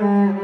Mm-hmm.